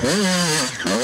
Mm-hmm.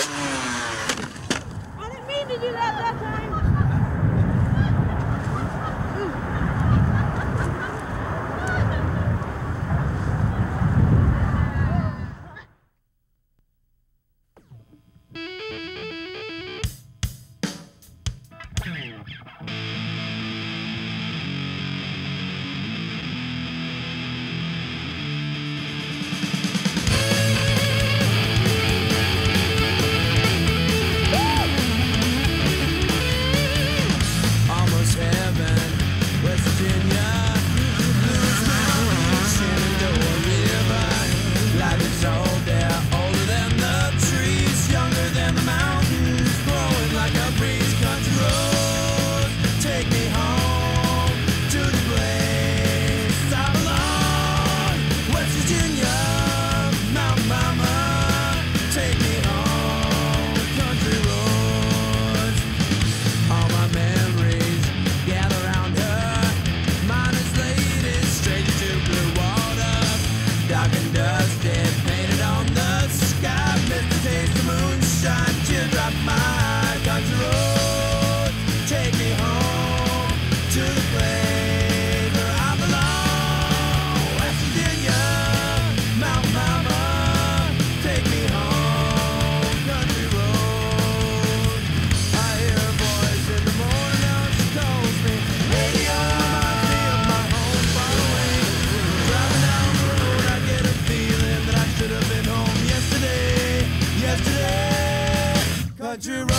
country road.